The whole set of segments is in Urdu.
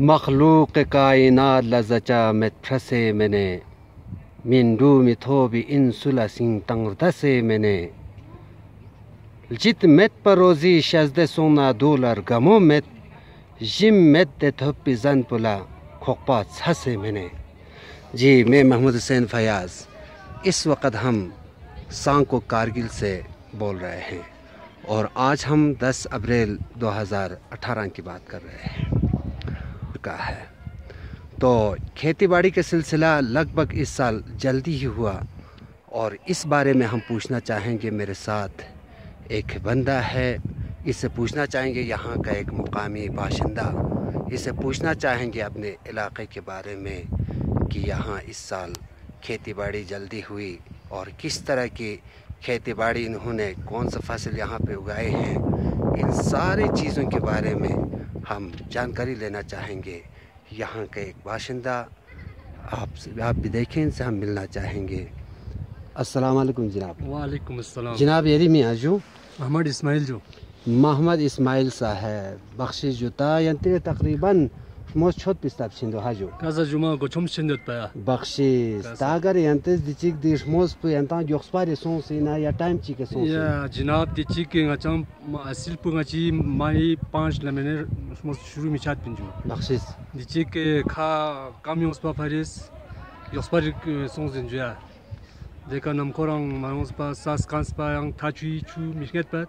مخلوق کائنات لزچا مت پھرسے میں نے۔ مندو متھو بھی انسلا سنگ تنگ دسے میں نے۔ جت مت پروزی شزد سونا دولر گمو مت جم مت دے تھپی زن پلا کھوپا چھسے میں نے۔ جی میں محمود حسین فیاض، اس وقت ہم سانکو کارگل سے بول رہے ہیں اور آج ہم دس اپریل دو ہزار اٹھارہ کی بات کر رہے ہیں۔ کا ہے۔ تو کھیتی باڑی کا سلسلہ لگ بھگ اس سال جلدی ہی ہوا اور اس بارے میں ہم پوچھنا چاہیں گے میرے ساتھ ایک بندہ ہے۔ اس سے پوچھنا چاہیں گے یہاں کا ایک مقامی باشندہ۔ اس سے پوچھنا چاہیں گے اپنے علاقے کے بارے میں کہ یہاں اس سال کھیتی باڑی جلدی ہوئی اور کس طرح کی کھیتی باڑی انہوں نے کون سا فصل یہاں پہ اگائے ہیں۔ ان ساری چیزوں کے بارے میں ہم جانکاری لینا چاہیں گے۔ یہاں کے ایک باشندہ آپ سے آپ بھی دیکھیں ان سے ہم ملنا چاہیں گے۔ السلام علیکم جناب۔ وعلیکم السلام۔ جناب یری میاں جو محمد اسماعیل جو محمد اسماعیل صاحب بخشی جوتا ینتی تقریباً mos chot pistab shindo hajo kaza juma go chom shindot pa. Bakshi dagar yantes dichik dish mos pu yanta yoxpare son sina ya time chike son ya jinab dichik nga cham asil pu nga chi mai panch la mene mos shuru mi chat pinju bakshi. Dichik kha kam yoxpa paris yoxpare son zinju ya deka nam korang marons pa sas kans pa yang tachui chu mishnet pat.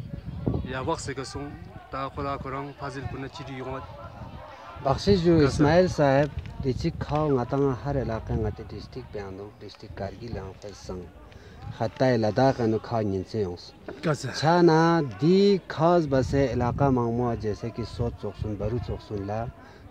yawak sega sung ta khola korang fazil puna chiri yunga bakshish yu ismail sahib dichik khao nga tanga har ilaka nga ti district pyandu district kargi lang phai sang khatai ladakh anu khao nyinse yongs cha na di khas base ilaka mangmo jaise ki so choksun baru choksun la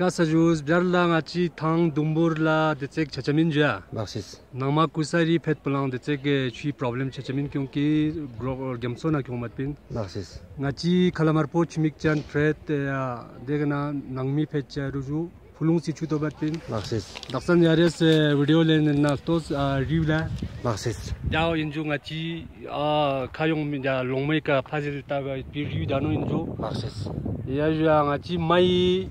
까사주스 벼랑아치 탕 둠부르라 데책 차차민자 박시스 나마 쿠사리 펫 플랑 데체게 취 프로블em 차차민 끅키 그로 겸소나 끅마핀 박시스 나치 칼라마르포 치믹찬 프렛 데가나 낭미 펫자 루주 훌룽시 추도바핀 박시스 낙산 야레스 비디오 렌 나토스 리블라 박시스 야오 인조 나치 아 카용 야 롱메이카 파질 따가 비리다노 인조 박시스 야주야 나치 마이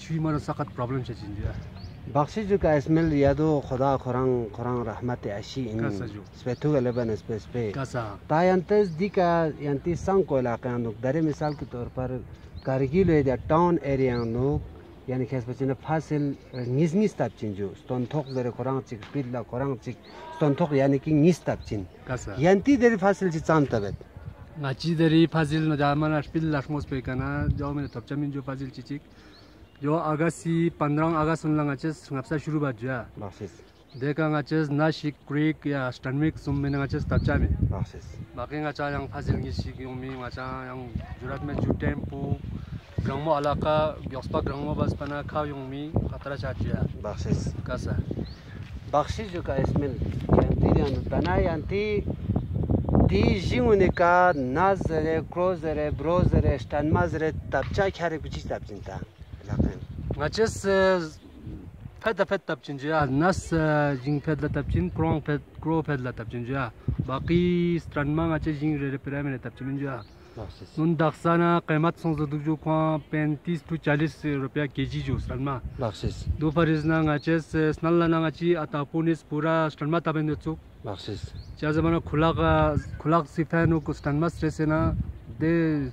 chhi mara sakat problem che chinja baxshi ju ka ismail yado khoda khorang khorang rahmat ashi in svetu galaban space pe ta yantes di ka yanti sang ko ilaqan nuk. Dare misal ke taur par kargil e da town area nuk yani khas bachina fasil ngis ngis tap chin ju. Ston thok dare khorang chik pil la khorang chik. Ston thok yani ki ngis tap chin. Yanti dare fasil chi cham tabet. Ngachi dare fasil na jamana pil la mos pe kana jo me tapchamin jo fasil chi chik. Topcha min jo fazil chichik jo agasi 15 agas sun lang aches ngapsa shuru ba ja بخشش deka ngaches nashik creek ya stanmik sum me ngaches tapcha me بخشش baki ngacha yang fazil ngi sik yung mi ngacha yang jurat me ju tempo grangmo alaka gyospa grangmo bas pana kha yung mi khatra cha ja بخشش kasa بخشش جو کا اسمیل ینتی دی اندو تنا ینتی دی جیونی کا نازره کروزره بروزره شتنمازره تبچا 라펜 나체스 패다 패다 탑진주야 나스 징 패다 탑진 크롱 패 그로 패다 탑진주야 바키 스트란마 나체 징 레레 피라메 탑진주야 nun dakhsana qaimat song zu du kwa 35 to 40 rupiya kg jo salma baksis do parizna nga ches snalla na nga chi atapunis pura salma taben do chu baksis cha zamana khula ka khula sifano ko stanma stresena de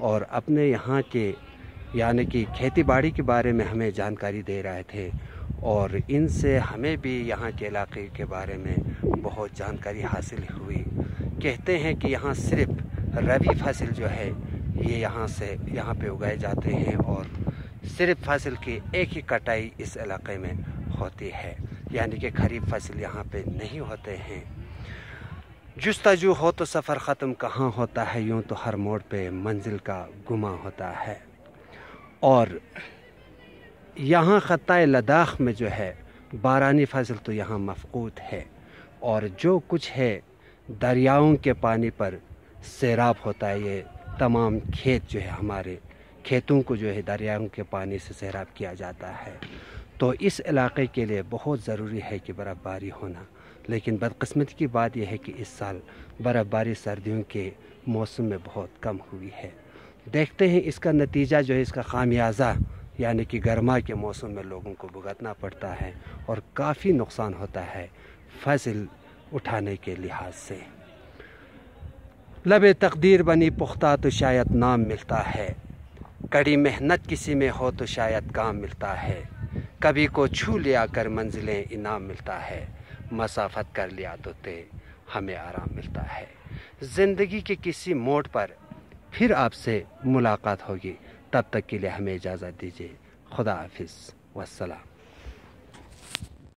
اور اپنے یہاں کے یعنی کہ کھیتی باڑی کے بارے میں ہمیں جانکاری دے رہے تھے اور ان سے ہمیں بھی یہاں کے علاقے کے بارے میں بہت جانکاری حاصل ہوئی۔ کہتے ہیں کہ یہاں صرف روی فصل جو ہے، یہ یہاں سے یہاں پہ اگائے جاتے ہیں اور صرف فصل کی ایک ہی کٹائی اس علاقے میں ہوتی ہے۔ یعنی کہ خریف فصل یہاں پہ نہیں ہوتے ہیں۔ جستجو ہو تو سفر ختم کہاں ہوتا ہے؟ یوں تو ہر موڑ پہ منزل کا گما ہوتا ہے۔ اور یہاں خطۂ لداخ میں جو ہے، بارانی فصل تو یہاں مفقود ہے۔ اور جو کچھ ہے دریاؤں کے پانی پر سیراب ہوتا ہے، یہ تمام کھیت جو ہے، ہمارے کھیتوں کو جو ہے دریاؤں کے پانی سے سیراب کیا جاتا ہے۔ تو اس علاقے کے لیے بہت ضروری ہے کہ برف باری ہونا۔ لیکن بدقسمتی کی بات یہ ہے کہ اس سال برف باری سردیوں کے موسم میں بہت کم ہوئی ہے۔ دیکھتے ہیں اس کا نتیجہ جو ہے اس کا خامیازہ یعنی کہ گرما کے موسم میں لوگوں کو بھگتنا پڑتا ہے اور کافی نقصان ہوتا ہے فصل اٹھانے کے لحاظ سے۔ لب تقدیر بنی پختہ تو شاید نام ملتا ہے، کڑی محنت کسی میں ہو تو شاید کام ملتا ہے، کبھی کو چھو لیا کر منزلیں انعام ملتا ہے۔ مسافت کر لیا تو تے ہمیں آرام ملتا ہے۔ زندگی کے کسی موڑ پر پھر آپ سے ملاقات ہوگی۔ تب تک کے لیے ہمیں اجازت دیجیے۔ خدا حافظ۔ والسلام۔